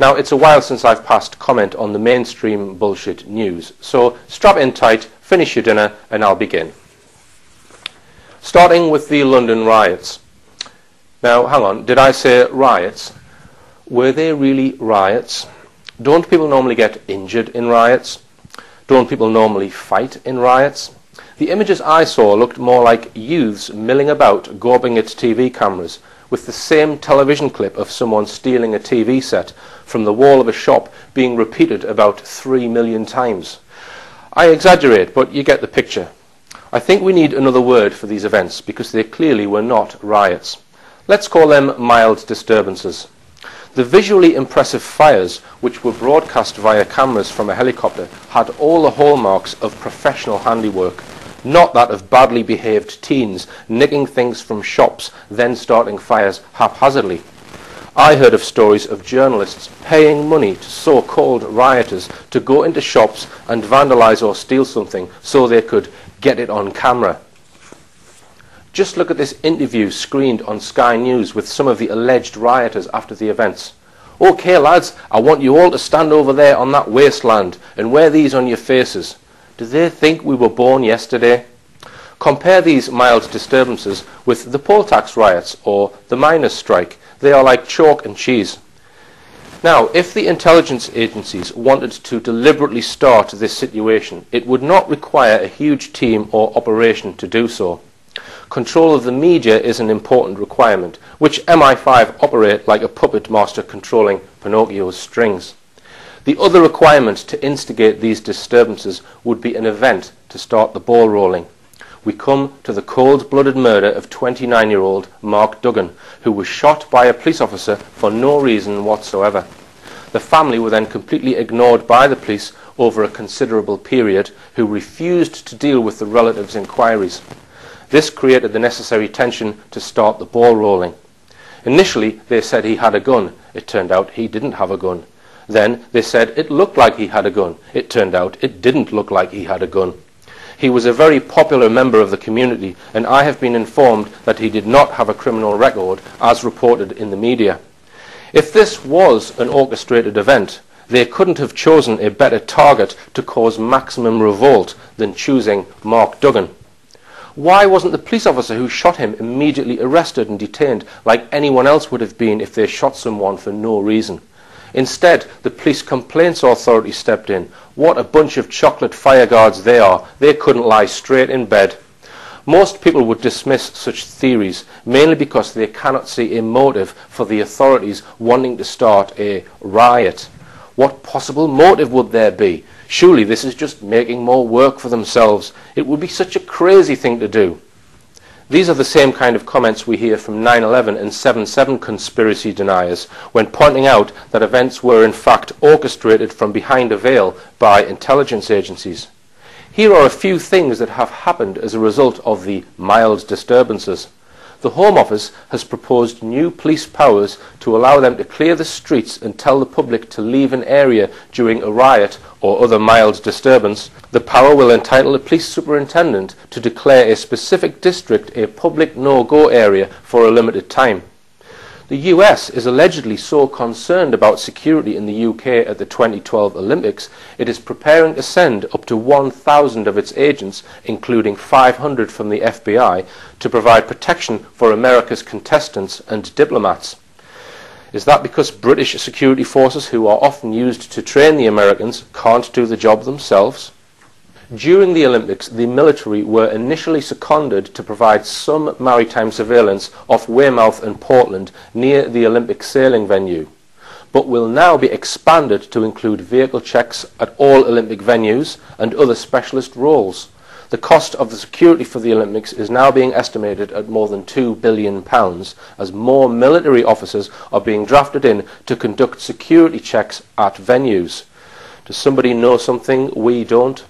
Now, it's a while since I've passed comment on the mainstream bullshit news, so strap in tight, finish your dinner, and I'll begin. Starting with the London riots. Now, hang on, did I say riots? Were they really riots? Don't people normally get injured in riots? Don't people normally fight in riots? The images I saw looked more like youths milling about, gawping at TV cameras, with the same television clip of someone stealing a TV set from the wall of a shop being repeated about three million times. I exaggerate, but you get the picture. I think we need another word for these events because they clearly were not riots. Let's call them mild disturbances. The visually impressive fires, which were broadcast via cameras from a helicopter, had all the hallmarks of professional handiwork not that of badly behaved teens nicking things from shops, then starting fires haphazardly. I heard of stories of journalists paying money to so-called rioters to go into shops and vandalize or steal something so they could get it on camera. Just look at this interview screened on Sky News with some of the alleged rioters after the events. OK, lads, I want you all to stand over there on that wasteland and wear these on your faces. Do they think we were born yesterday? Compare these mild disturbances with the poll tax riots or the miners' strike. They are like chalk and cheese. Now, if the intelligence agencies wanted to deliberately start this situation, it would not require a huge team or operation to do so. Control of the media is an important requirement, which MI5 operate like a puppet master controlling Pinocchio's strings. The other requirement to instigate these disturbances would be an event to start the ball rolling. We come to the cold-blooded murder of 29-year-old Mark Duggan, who was shot by a police officer for no reason whatsoever. The family were then completely ignored by the police over a considerable period, who refused to deal with the relatives' inquiries. This created the necessary tension to start the ball rolling. Initially, they said he had a gun. It turned out he didn't have a gun. Then they said it looked like he had a gun. It turned out it didn't look like he had a gun. He was a very popular member of the community, and I have been informed that he did not have a criminal record, as reported in the media. If this was an orchestrated event, they couldn't have chosen a better target to cause maximum revolt than choosing Mark Duggan. Why wasn't the police officer who shot him immediately arrested and detained like anyone else would have been if they shot someone for no reason? Instead, the police complaints authority stepped in. What a bunch of chocolate fire guards they are. They couldn't lie straight in bed. Most people would dismiss such theories, mainly because they cannot see a motive for the authorities wanting to start a riot. What possible motive would there be? Surely this is just making more work for themselves. It would be such a crazy thing to do. These are the same kind of comments we hear from 9-11 and 7-7 conspiracy deniers when pointing out that events were in fact orchestrated from behind a veil by intelligence agencies. Here are a few things that have happened as a result of the mild disturbances the Home Office has proposed new police powers to allow them to clear the streets and tell the public to leave an area during a riot or other mild disturbance. The power will entitle the police superintendent to declare a specific district a public no-go area for a limited time. The US is allegedly so concerned about security in the UK at the 2012 Olympics, it is preparing to send up to 1,000 of its agents, including 500 from the FBI, to provide protection for America's contestants and diplomats. Is that because British security forces, who are often used to train the Americans, can't do the job themselves? During the Olympics, the military were initially seconded to provide some maritime surveillance off Weymouth and Portland near the Olympic sailing venue, but will now be expanded to include vehicle checks at all Olympic venues and other specialist roles. The cost of the security for the Olympics is now being estimated at more than £2 billion as more military officers are being drafted in to conduct security checks at venues. Does somebody know something we don't?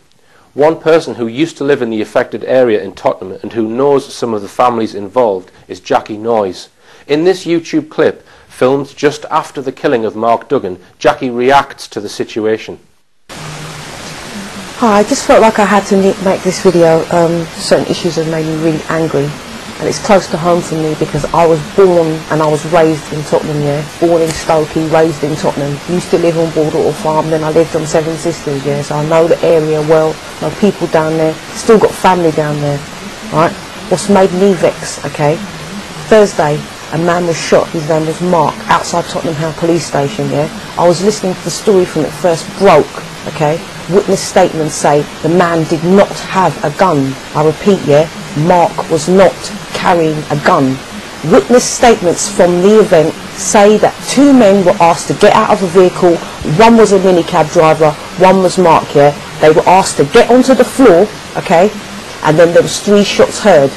One person who used to live in the affected area in Tottenham and who knows some of the families involved is Jackie Noyes. In this YouTube clip, filmed just after the killing of Mark Duggan, Jackie reacts to the situation. Hi, I just felt like I had to make this video. Um, certain issues have made me really angry. And it's close to home for me because I was born and I was raised in Tottenham, yeah. Born in Stokey, raised in Tottenham. Used to live on Broadwater Farm, then I lived on Seven Sisters, yeah. So I know the area well, know people down there. Still got family down there, right? What's made me vex, okay? Thursday, a man was shot, his name was Mark, outside Tottenham Hale Police Station, yeah? I was listening to the story from it first broke, okay? Witness statements say the man did not have a gun. I repeat, yeah? Mark was not carrying a gun. Witness statements from the event say that two men were asked to get out of a vehicle. One was a minicab driver, one was Mark, yeah? They were asked to get onto the floor, okay? And then there was three shots heard.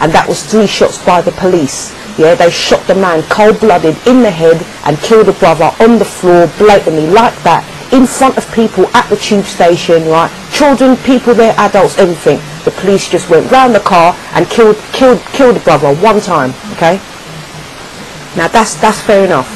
And that was three shots by the police. Yeah, they shot the man cold-blooded in the head and killed the brother on the floor blatantly like that in front of people at the tube station, right? Children, people there, adults, everything. The police just went round the car and killed, killed, killed the brother one time, okay? Now that's, that's fair enough.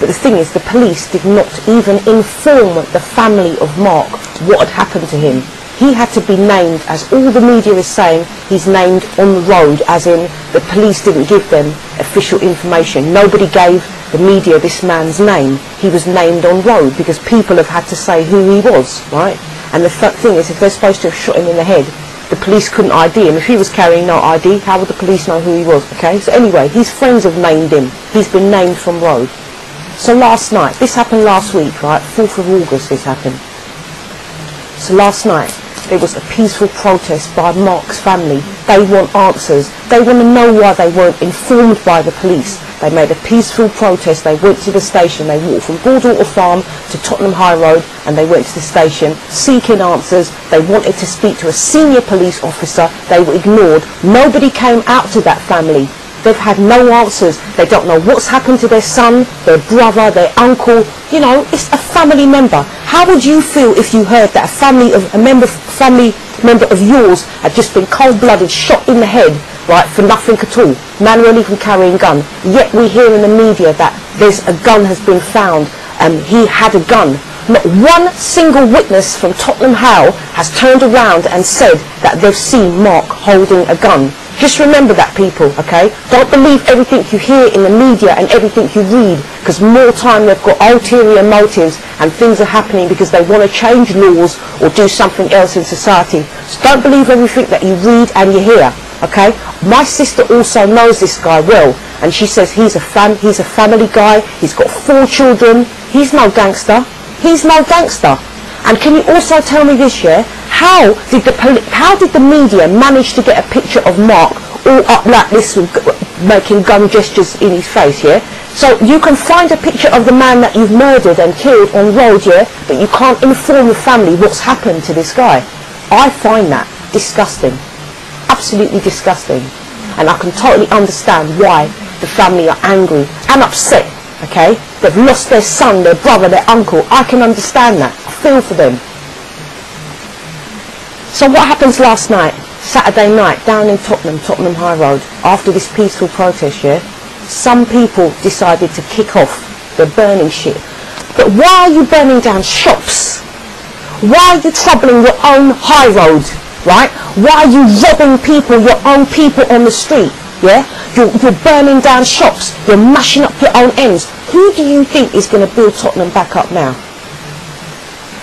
But the thing is, the police did not even inform the family of Mark what had happened to him. He had to be named, as all the media is saying, he's named on the road, as in the police didn't give them official information. Nobody gave the media this man's name. He was named on road because people have had to say who he was, right? And the thing is, if they're supposed to have shot him in the head, the police couldn't ID him. If he was carrying no ID, how would the police know who he was, okay? So anyway, his friends have named him. He's been named from road. So last night, this happened last week, right? 4th of August this happened. So last night, there was a peaceful protest by Mark's family. They want answers. They want to know why they weren't informed by the police. They made a peaceful protest. They went to the station. They walked from Broadwater Farm to Tottenham High Road and they went to the station seeking answers. They wanted to speak to a senior police officer. They were ignored. Nobody came out to that family. They've had no answers. They don't know what's happened to their son, their brother, their uncle. You know, it's a family member. How would you feel if you heard that a family of a member, family member of yours had just been cold-blooded, shot in the head, right, for nothing at all? Man weren't even carrying a gun. Yet we hear in the media that there's a gun has been found. and he had a gun. Not one single witness from Tottenham Hale has turned around and said that they've seen Mark holding a gun. Just remember that, people, okay? Don't believe everything you hear in the media and everything you read, because more time they've got ulterior motives and things are happening because they want to change laws or do something else in society. So don't believe everything that you read and you hear, okay? My sister also knows this guy well, and she says he's a fam he's a family guy, he's got four children, he's no gangster, he's no gangster. And can you also tell me this, yeah? How did the how did the media manage to get a picture of Mark all up like this, making gun gestures in his face, yeah? So you can find a picture of the man that you've murdered and killed on road, yeah? But you can't inform the family what's happened to this guy. I find that disgusting, absolutely disgusting, and I can totally understand why the family are angry and upset. Okay, they've lost their son, their brother, their uncle. I can understand that I feel for them. So what happens last night, Saturday night, down in Tottenham, Tottenham High Road, after this peaceful protest, yeah? Some people decided to kick off. They're burning shit. But why are you burning down shops? Why are you troubling your own high road, right? Why are you robbing people, your own people on the street, yeah? You're, you're burning down shops. You're mashing up your own ends. Who do you think is going to build Tottenham back up now?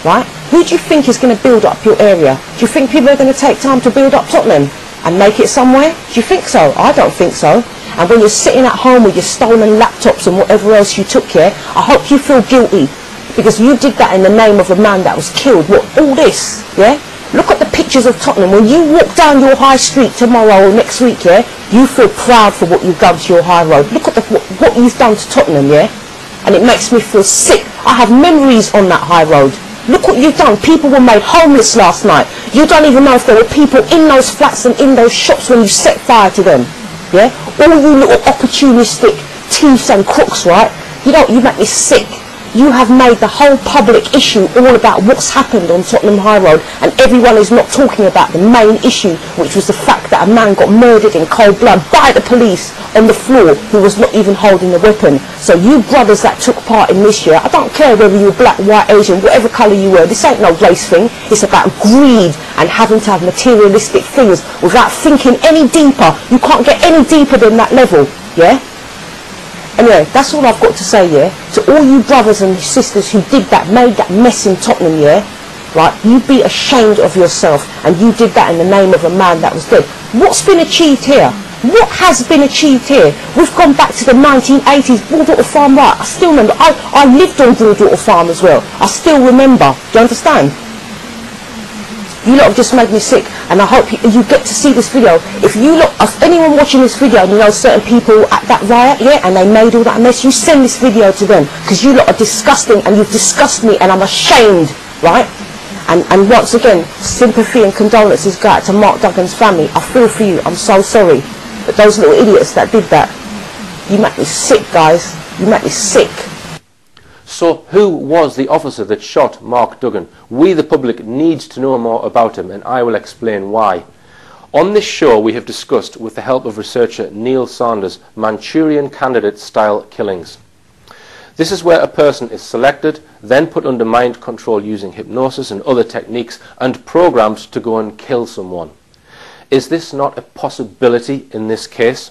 right? Who do you think is going to build up your area? Do you think people are going to take time to build up Tottenham and make it somewhere? Do you think so? I don't think so. And when you're sitting at home with your stolen laptops and whatever else you took here, I hope you feel guilty because you did that in the name of a man that was killed. What, all this, yeah? Look at the pictures of Tottenham. When you walk down your high street tomorrow or next week, yeah, you feel proud for what you've done to your high road. Look at the, what, what you've done to Tottenham, yeah? And it makes me feel sick. I have memories on that high road. Look what you've done. People were made homeless last night. You don't even know if there were people in those flats and in those shops when you set fire to them. Yeah? All you little opportunistic thieves and crooks, right? You don't, you make me sick you have made the whole public issue all about what's happened on Tottenham High Road and everyone is not talking about the main issue which was the fact that a man got murdered in cold blood by the police on the floor who was not even holding a weapon. So you brothers that took part in this year, I don't care whether you're black, white, Asian, whatever colour you were, this ain't no race thing. It's about greed and having to have materialistic things without thinking any deeper. You can't get any deeper than that level, yeah? Anyway, that's all I've got to say, yeah? To all you brothers and sisters who did that, made that mess in Tottenham, yeah? Right, You'd be ashamed of yourself and you did that in the name of a man that was dead. What's been achieved here? What has been achieved here? We've gone back to the 1980s, Broadwater Farm, right? I still remember. I, I lived on Broadwater Farm as well. I still remember. Do you understand? You lot have just made me sick, and I hope you, you get to see this video. If you lot, if anyone watching this video, and you know certain people at that riot, yeah, and they made all that mess, you send this video to them, because you lot are disgusting, and you've disgusted me, and I'm ashamed, right? And, and once again, sympathy and condolences go out to Mark Duggan's family. I feel for you. I'm so sorry. But those little idiots that did that, you make me sick, guys. You make me sick. So who was the officer that shot Mark Duggan? We, the public, need to know more about him, and I will explain why. On this show, we have discussed, with the help of researcher Neil Sanders, Manchurian candidate-style killings. This is where a person is selected, then put under mind control using hypnosis and other techniques, and programmed to go and kill someone. Is this not a possibility in this case?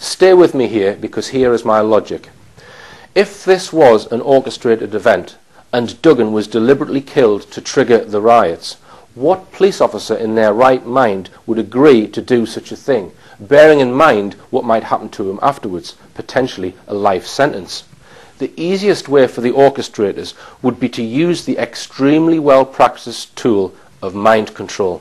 Stay with me here, because here is my logic. If this was an orchestrated event, and Duggan was deliberately killed to trigger the riots, what police officer in their right mind would agree to do such a thing, bearing in mind what might happen to him afterwards, potentially a life sentence? the easiest way for the orchestrators would be to use the extremely well practiced tool of mind control.